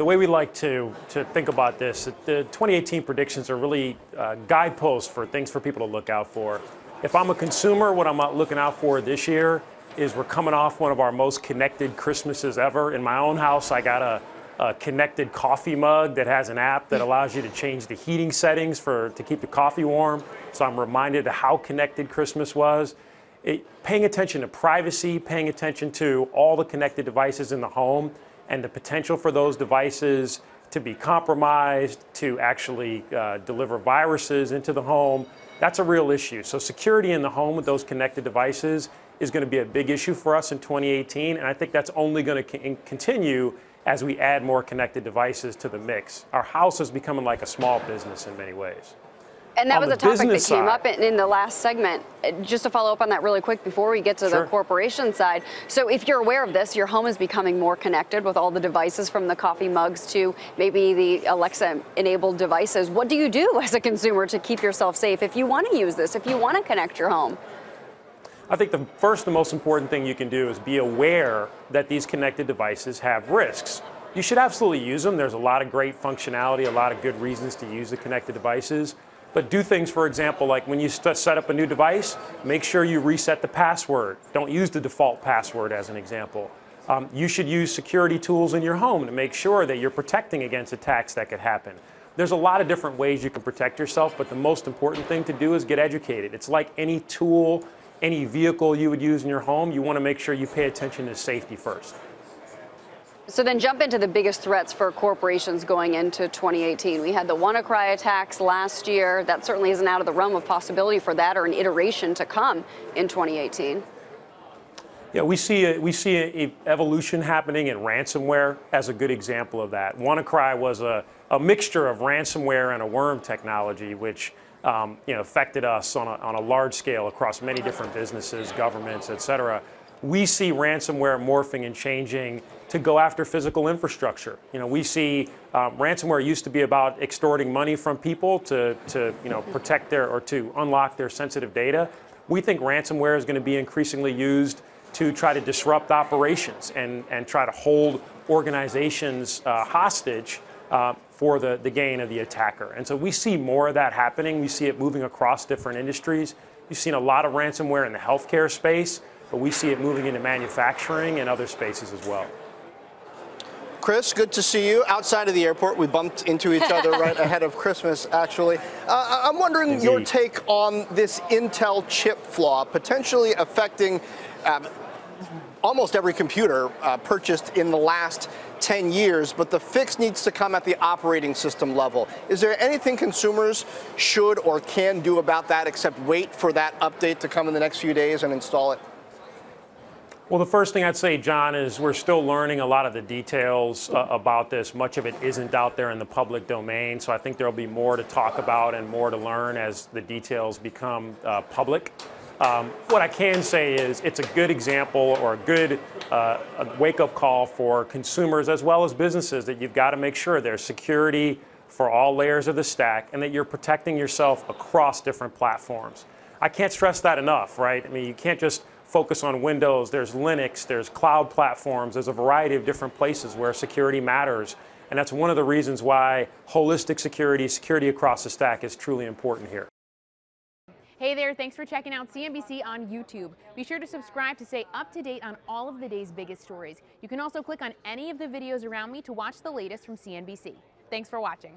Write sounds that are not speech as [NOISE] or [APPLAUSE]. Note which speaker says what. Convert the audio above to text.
Speaker 1: The way we like to, to think about this, the 2018 predictions are really uh, guideposts for things for people to look out for. If I'm a consumer, what I'm looking out for this year is we're coming off one of our most connected Christmases ever. In my own house, I got a, a connected coffee mug that has an app that allows you to change the heating settings for to keep the coffee warm. So I'm reminded of how connected Christmas was. It, paying attention to privacy, paying attention to all the connected devices in the home, and the potential for those devices to be compromised, to actually uh, deliver viruses into the home, that's a real issue. So security in the home with those connected devices is going to be a big issue for us in 2018, and I think that's only going to continue as we add more connected devices to the mix. Our house is becoming like a small business in many ways.
Speaker 2: And that was a topic that came side. up in, in, the last segment. Uh, just to follow up on that really quick before we get to sure. the corporation side. So, if you're aware of this, your home is becoming more connected with all the devices from the coffee mugs to maybe the Alexa enabled devices. What do you do [LAUGHS] as a consumer to keep yourself safe if you want to use this, if you want to connect your home?
Speaker 1: I think the first, the most important thing you can do is be aware that these connected devices have risks. You should absolutely use them. There's a lot of great functionality, a lot of good reasons to use the connected devices. But do things, for example, like when you set up a new device, make sure you reset the password. Don't use the default password as an example. Um, you should use security tools in your home to make sure that you're protecting against attacks that could happen. There's a lot of different ways you can protect yourself, but the most important thing to do is get educated. It's like any tool any vehicle you would use in your home, you want to make sure you pay attention to safety first.
Speaker 2: So then jump into the biggest threats for corporations going into 2018. We had the WannaCry attacks last year. That certainly isn't out of the realm of possibility for that or an iteration to come in 2018.
Speaker 1: Yeah, we see a, we see a evolution happening in ransomware as a good example of that. WannaCry was a, a mixture of ransomware and a worm technology, which um, you know, affected us on a, on a large scale across many different businesses, governments, et cetera. We see ransomware morphing and changing to go after physical infrastructure. You know, we see um, ransomware used to be about extorting money from people to, to you know, protect their or to unlock their sensitive data. We think ransomware is going to be increasingly used to try to disrupt operations and, and try to hold organizations uh, hostage uh, for the, the gain of the attacker. And so we see more of that happening. We see it moving across different industries. You've seen a lot of ransomware in the healthcare space, but we see it moving into manufacturing and other spaces as well.
Speaker 3: Chris, good to see you outside of the airport. We bumped into each other [LAUGHS] right ahead of Christmas, actually. Uh, I'm wondering Indeed. your take on this Intel chip flaw potentially affecting um, almost every computer uh, purchased in the last 10 years, but the fix needs to come at the operating system level. Is there anything consumers should or can do about that except wait for that update to come in the next few days and install it?
Speaker 1: Well, the first thing I'd say, John, is we're still learning a lot of the details uh, about this. Much of it isn't out there in the public domain, so I think there'll be more to talk about and more to learn as the details become uh, public. Um, what I can say is it's a good example or a good uh, wake-up call for consumers as well as businesses that you've got to make sure there's security for all layers of the stack and that you're protecting yourself across different platforms. I can't stress that enough, right? I mean, you can't just focus on Windows. There's Linux, there's cloud platforms, there's a variety of different places where security matters. And that's one of the reasons why holistic security, security across the stack is truly important here.
Speaker 4: Hey there, thanks for checking out CNBC on YouTube. Be sure to subscribe to stay up to date on all of the day's biggest stories. You can also click on any of the videos around me to watch the latest from CNBC. Thanks for watching.